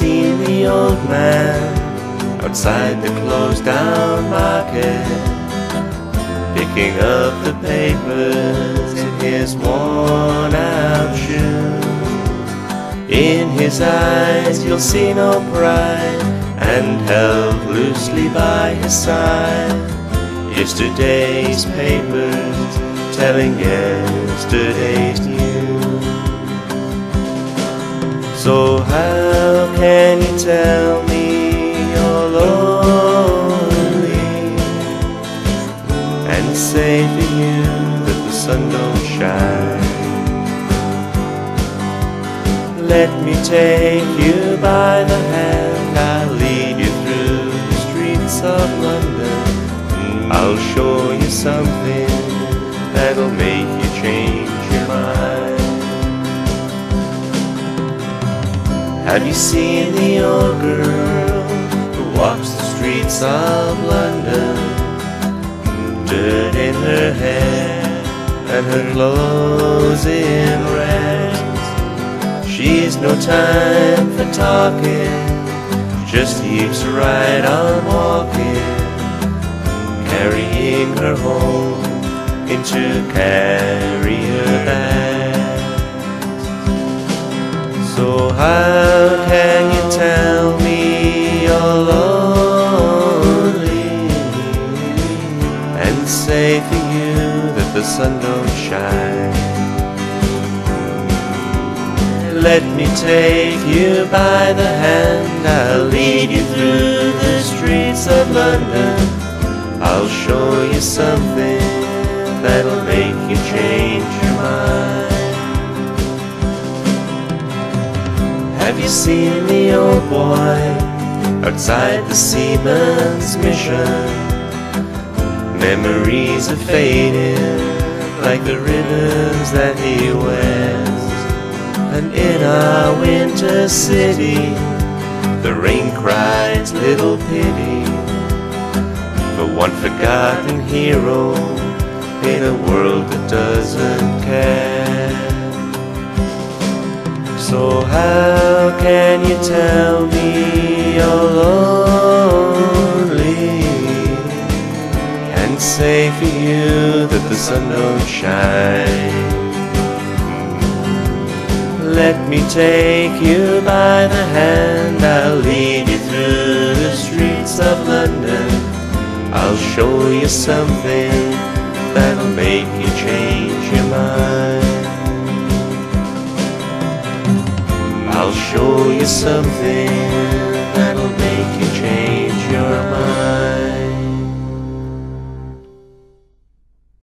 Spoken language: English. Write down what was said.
seen the old man outside the closed down market? Picking up the papers in his worn out shoes. In his eyes you'll see no pride, and held loosely by his side. Yesterday's papers telling yesterday's news. So how can you tell me you're lonely and say to you that the sun don't shine? Let me take you by the hand, I'll lead you through the streets of London. I'll show you something that'll make Have you seen the old girl who walks the streets of London? Dirt in her hair and her clothes in rags. She's no time for talking, just keeps right on walking, carrying her home into carrier bags. The sun don't shine? Let me take you by the hand, I'll lead you through the streets of London. I'll show you something that'll make you change your mind. Have you seen the old boy outside the seaman's mission? Memories are fading like the ribbons that he wears. And in our winter city, the rain cries little pity for one forgotten hero in a world that doesn't care. So how can you tell me you're lonely say for you that the sun don't shine? Let me take you by the hand, I'll lead you through the streets of London. I'll show you something that'll make you change your mind. I'll show you something